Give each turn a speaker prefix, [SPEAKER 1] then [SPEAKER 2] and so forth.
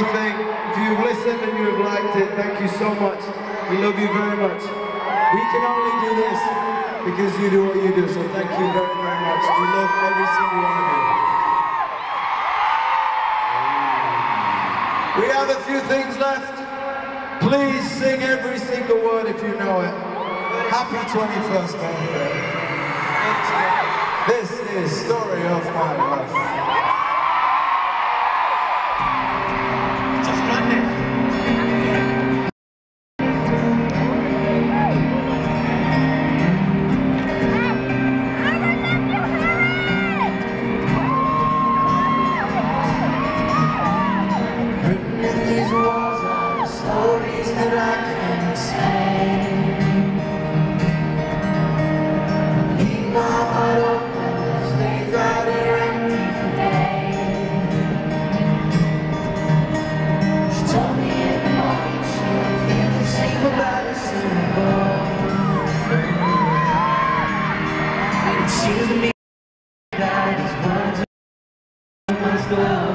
[SPEAKER 1] If you've listened and you've liked it, thank you so much. We love you very much. We can only do this because you do what you do, so thank you very, very much. We love every single one of you. We have a few things left. Please sing every single word if you know it. Happy 21st birthday. This is Story of My Life. Stories that I can explain. Keep my heart open. She told me in the morning she'll feel the same about us. It seems me that these words my story.